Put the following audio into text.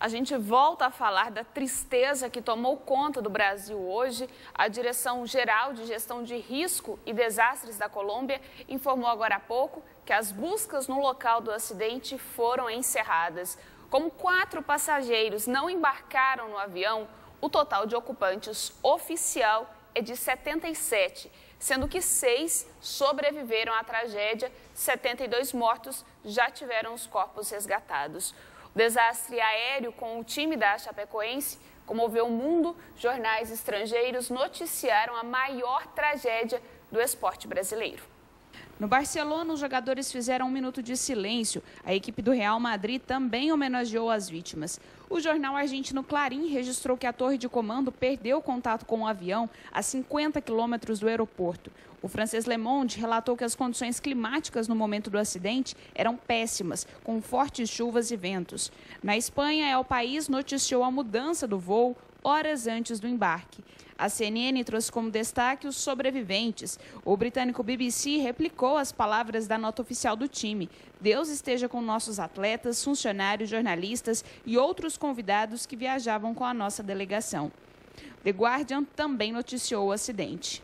A gente volta a falar da tristeza que tomou conta do Brasil hoje. A Direção Geral de Gestão de Risco e Desastres da Colômbia informou agora há pouco que as buscas no local do acidente foram encerradas. Como quatro passageiros não embarcaram no avião, o total de ocupantes oficial é de 77, sendo que seis sobreviveram à tragédia, 72 mortos já tiveram os corpos resgatados. O desastre aéreo com o time da Chapecoense comoveu o mundo. Jornais estrangeiros noticiaram a maior tragédia do esporte brasileiro. No Barcelona, os jogadores fizeram um minuto de silêncio. A equipe do Real Madrid também homenageou as vítimas. O jornal argentino Clarim registrou que a torre de comando perdeu contato com o avião a 50 quilômetros do aeroporto. O francês Le Monde relatou que as condições climáticas no momento do acidente eram péssimas, com fortes chuvas e ventos. Na Espanha, El País noticiou a mudança do voo horas antes do embarque. A CNN trouxe como destaque os sobreviventes. O britânico BBC replicou as palavras da nota oficial do time. Deus esteja com nossos atletas, funcionários, jornalistas e outros convidados que viajavam com a nossa delegação. The Guardian também noticiou o acidente.